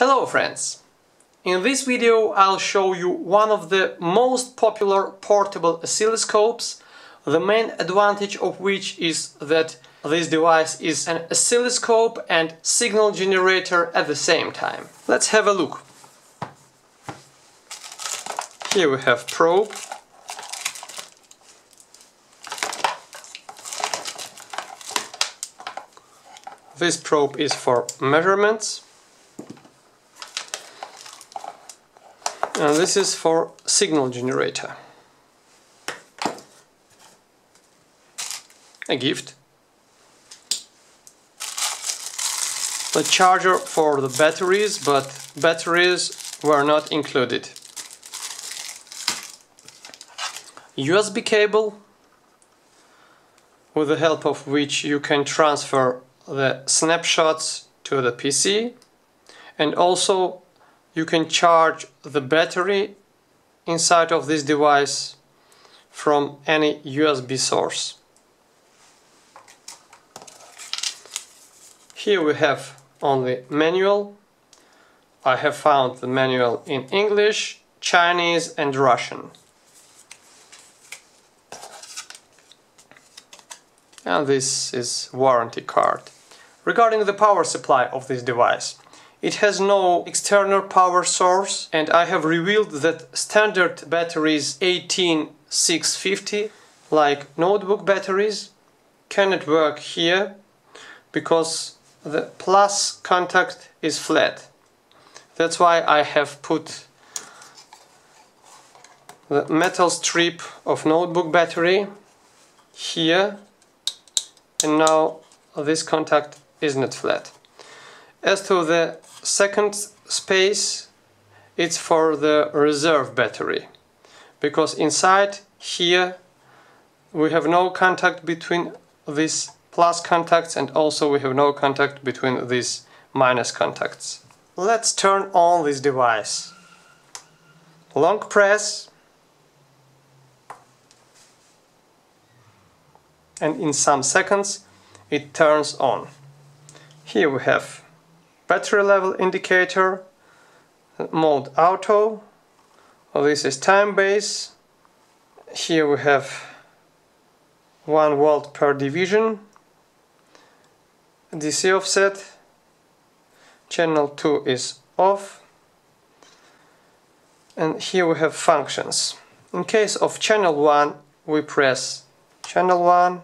Hello friends! In this video I'll show you one of the most popular portable oscilloscopes, the main advantage of which is that this device is an oscilloscope and signal generator at the same time. Let's have a look. Here we have probe. This probe is for measurements. And this is for signal generator. A gift. The charger for the batteries, but batteries were not included. USB cable with the help of which you can transfer the snapshots to the PC and also you can charge the battery inside of this device from any USB source. Here we have only manual. I have found the manual in English, Chinese and Russian. And this is warranty card. Regarding the power supply of this device, it has no external power source and I have revealed that standard batteries 18650 like notebook batteries cannot work here because the plus contact is flat. That's why I have put the metal strip of notebook battery here and now this contact is not flat. As to the second space, it's for the reserve battery because inside here we have no contact between these plus contacts and also we have no contact between these minus contacts. Let's turn on this device. Long press and in some seconds it turns on. Here we have battery level indicator, mode auto, this is time base, here we have 1 volt per division, DC offset, channel 2 is off, and here we have functions. In case of channel 1 we press channel 1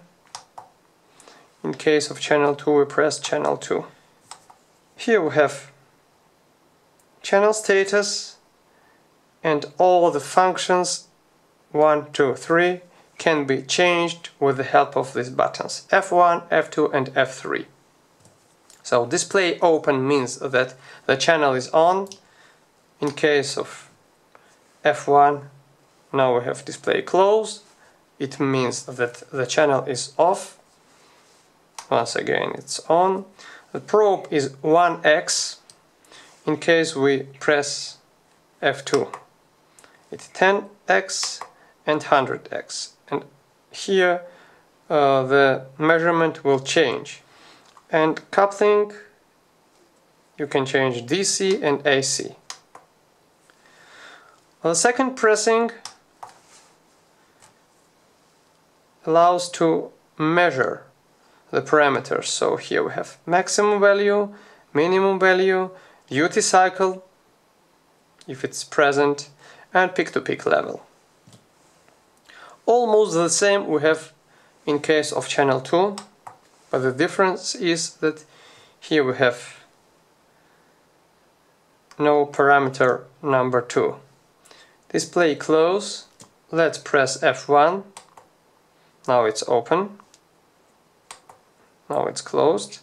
in case of channel 2 we press channel 2. Here we have channel status and all the functions 1, 2, 3 can be changed with the help of these buttons F1, F2 and F3. So display open means that the channel is on. In case of F1 now we have display closed. It means that the channel is off once again it's on the probe is 1x in case we press F2 it's 10x and 100x and here uh, the measurement will change. And coupling you can change DC and AC the second pressing allows to measure the parameters. So here we have maximum value, minimum value, duty cycle, if it's present, and peak-to-peak -peak level. Almost the same we have in case of channel 2, but the difference is that here we have no parameter number 2. Display close, let's press F1, now it's open now it's closed.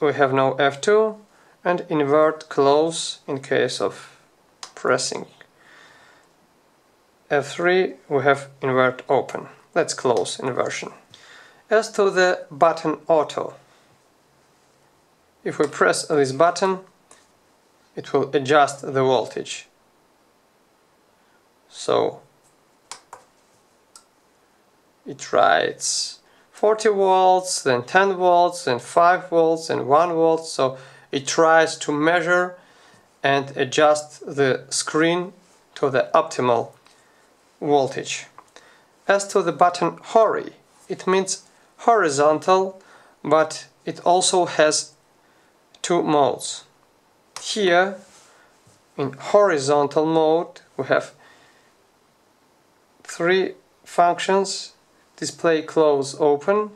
We have now F2 and invert close in case of pressing. F3 we have invert open. Let's close inversion. As to the button auto. If we press this button it will adjust the voltage. So it writes 40 volts, then 10 volts, then 5 volts, and 1 volt. So it tries to measure and adjust the screen to the optimal voltage. As to the button HORI, it means horizontal, but it also has two modes. Here, in horizontal mode, we have three functions display close open.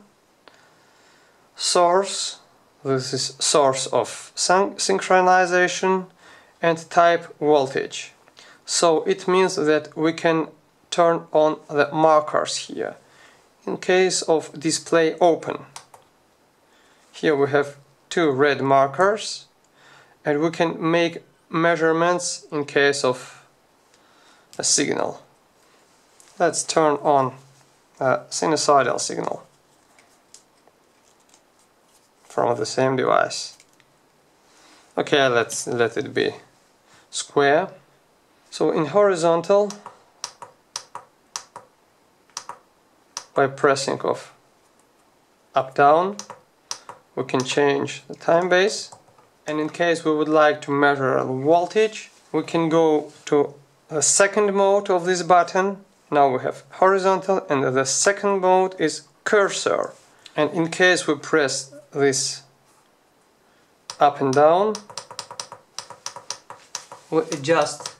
Source. This is source of synchronization and type voltage. So it means that we can turn on the markers here in case of display open. Here we have two red markers and we can make measurements in case of a signal. Let's turn on Uh, a sinusoidal signal from the same device. Okay, let's let it be square. So in horizontal, by pressing of up down, we can change the time base. And in case we would like to measure the voltage, we can go to the second mode of this button now we have horizontal and the second mode is cursor. And in case we press this up and down, we adjust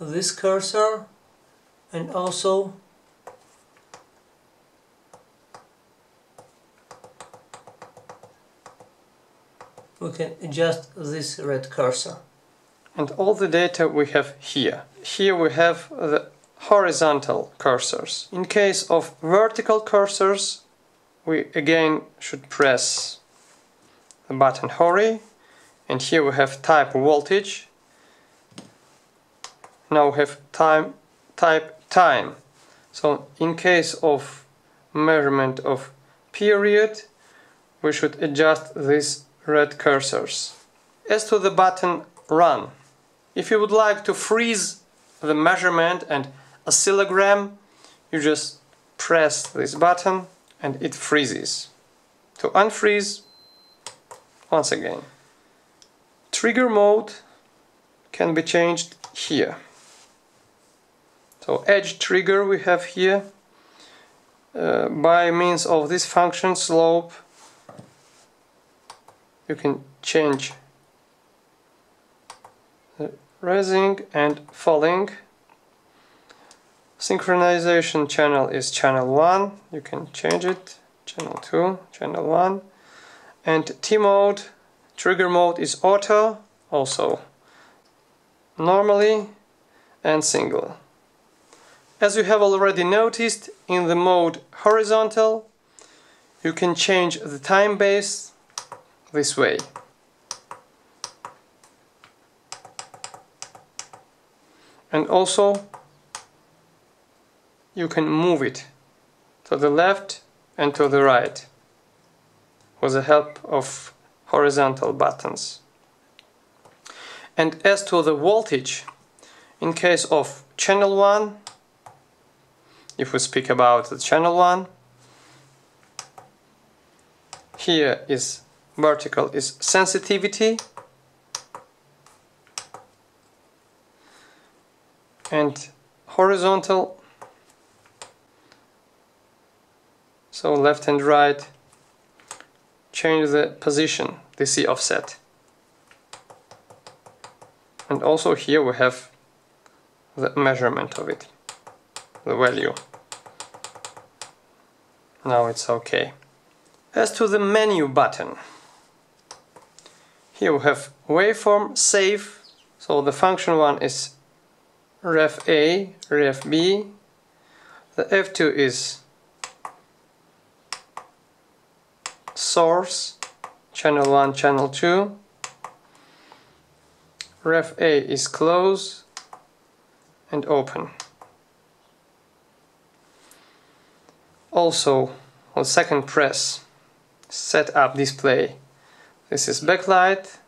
this cursor and also we can adjust this red cursor. And all the data we have here. Here we have the horizontal cursors. In case of vertical cursors, we again should press the button HORI and here we have type voltage. Now we have time type time. So in case of measurement of period, we should adjust this red cursors. As to the button Run, if you would like to freeze the measurement and oscillogram, you just press this button and it freezes. To unfreeze, once again. Trigger mode can be changed here. So edge trigger we have here uh, by means of this function slope you can change the rising and falling. Synchronization channel is channel 1 you can change it. Channel 2 channel 1 and T mode trigger mode is auto also. Normally and single. As you have already noticed in the mode horizontal you can change the time base this way. And also you can move it to the left and to the right with the help of horizontal buttons. And as to the voltage, in case of channel 1, if we speak about the channel 1, here is vertical is sensitivity. And horizontal. So left and right. Change the position DC offset. And also here we have the measurement of it the value. Now it's okay. As to the menu button here we have waveform save. So the function one is ref A, ref B. The F2 is source, channel 1, channel 2. Ref A is close and open. Also, on second press, set up display this is backlight.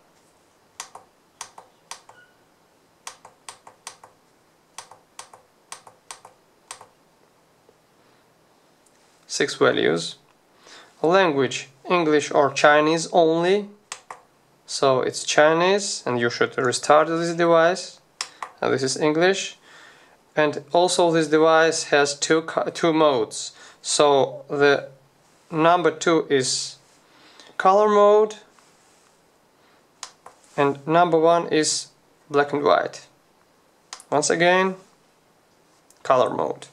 six values. Language English or Chinese only. So it's Chinese and you should restart this device. And this is English. And also this device has two, two modes. So the number two is color mode and number one is black and white. Once again, color mode.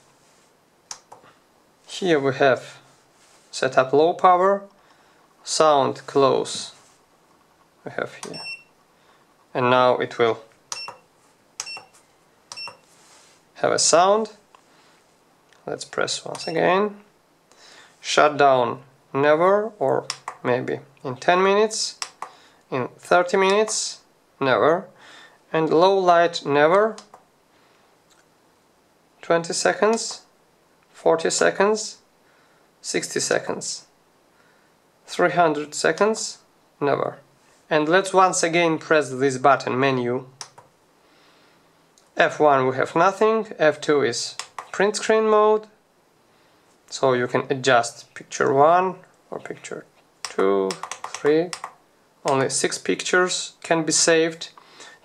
Here we have set up low power, sound close. We have here. And now it will have a sound. Let's press once again. Shut down never or maybe in 10 minutes, in 30 minutes, never, and low light never, 20 seconds, 40 seconds, 60 seconds, 300 seconds, never. And let's once again press this button menu. F1 we have nothing, F2 is print screen mode, so you can adjust picture 1 or picture 2, 3, only 6 pictures can be saved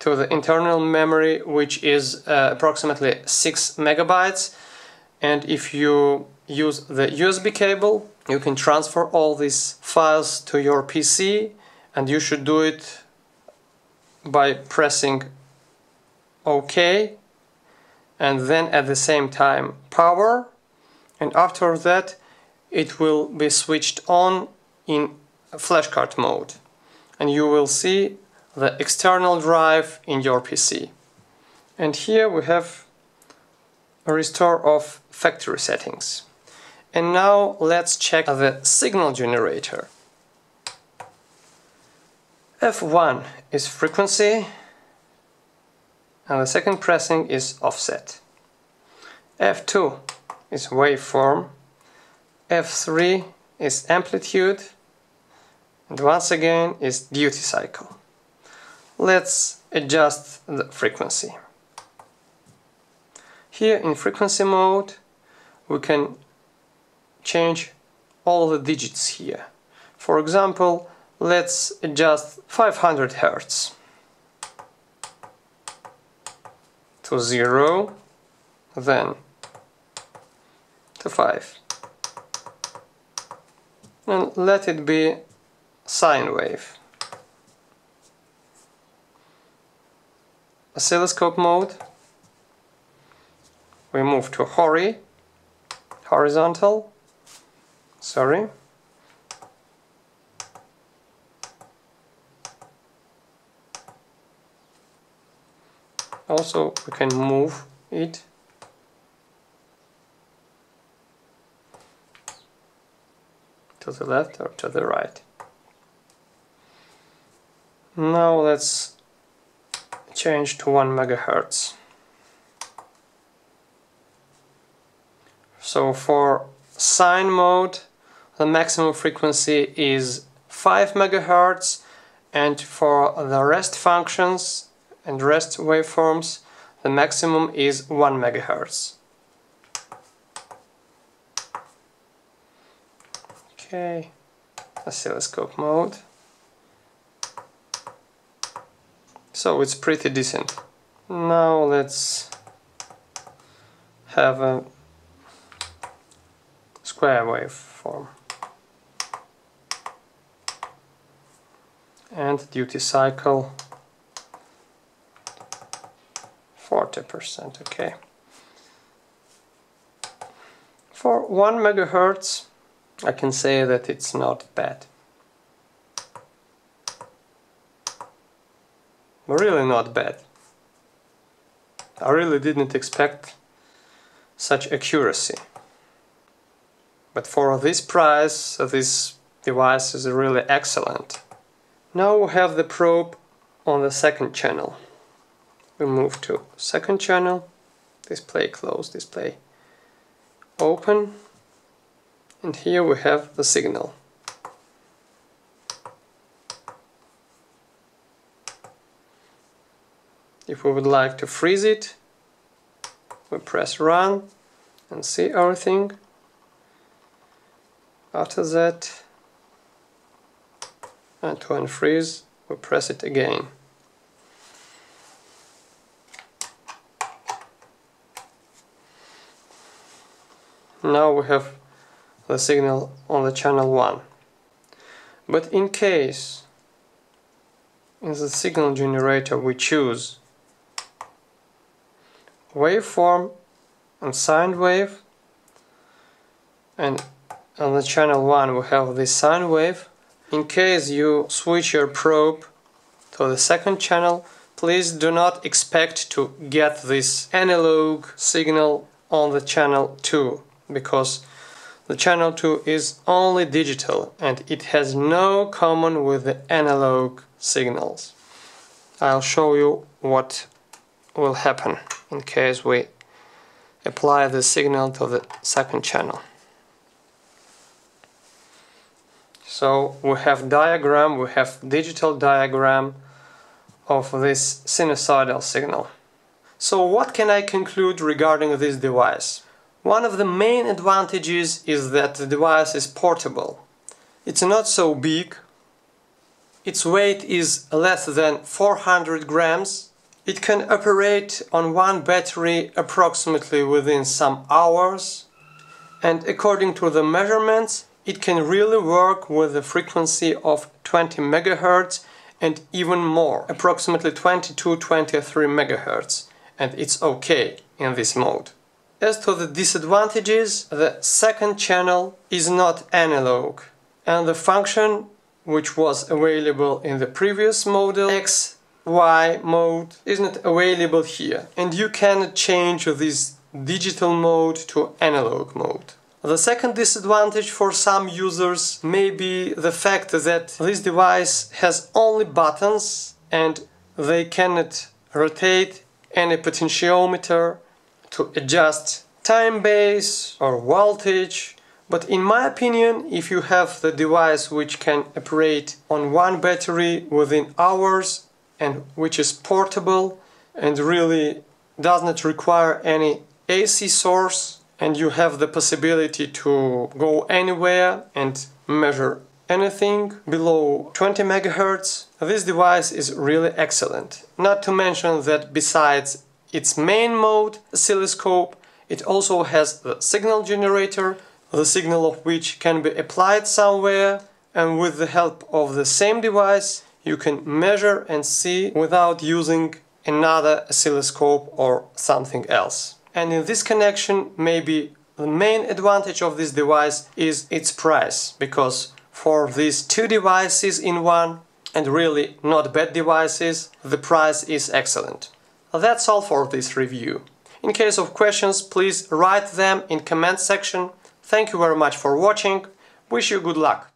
to the internal memory which is uh, approximately 6 megabytes. And if you use the USB cable you can transfer all these files to your PC and you should do it by pressing OK and then at the same time power. And after that it will be switched on in flashcard mode and you will see the external drive in your PC. And here we have a restore of factory settings. And now let's check the signal generator. F1 is frequency and the second pressing is offset. F2 is waveform, F3 is amplitude and once again is duty cycle. Let's adjust the frequency. Here in frequency mode we can change all the digits here. For example, let's adjust 500 Hz to 0, then to 5. And let it be sine wave. Oscilloscope mode. We move to hori, horizontal, sorry. Also we can move it to the left or to the right. Now let's change to 1 megahertz. So for sine mode the maximum frequency is 5 megahertz and for the rest functions and rest waveforms the maximum is 1 megahertz. Okay, oscilloscope mode. So it's pretty decent. Now let's have a square waveform. And duty cycle 40%, okay. For 1 megahertz I can say that it's not bad. Really not bad. I really didn't expect such accuracy. But for this price, uh, this device is really excellent. Now we have the probe on the second channel. We move to second channel, display close, display open, and here we have the signal. If we would like to freeze it, we press run and see everything. After that, and to unfreeze, we press it again. Now we have the signal on the channel 1. But in case in the signal generator we choose waveform and sine wave and on the channel 1 we have the sine wave in case you switch your probe to the second channel please do not expect to get this analog signal on the channel 2 because the channel 2 is only digital and it has no common with the analog signals. I'll show you what will happen in case we apply the signal to the second channel. So we have diagram, we have digital diagram of this sinusoidal signal. So what can I conclude regarding this device? One of the main advantages is that the device is portable. It's not so big, its weight is less than 400 grams, it can operate on one battery approximately within some hours, and according to the measurements, it can really work with a frequency of 20 MHz and even more, approximately 22-23 MHz, and it's okay in this mode. As to the disadvantages, the second channel is not analog and the function which was available in the previous model X, Y mode is not available here and you cannot change this digital mode to analog mode. The second disadvantage for some users may be the fact that this device has only buttons and they cannot rotate any potentiometer to adjust time base or voltage but in my opinion if you have the device which can operate on one battery within hours and which is portable and really does not require any AC source and you have the possibility to go anywhere and measure anything below 20 megahertz this device is really excellent not to mention that besides its main mode oscilloscope. It also has the signal generator, the signal of which can be applied somewhere and with the help of the same device you can measure and see without using another oscilloscope or something else. And in this connection maybe the main advantage of this device is its price because for these two devices in one and really not bad devices the price is excellent. That's all for this review. In case of questions, please write them in comment section. Thank you very much for watching. Wish you good luck.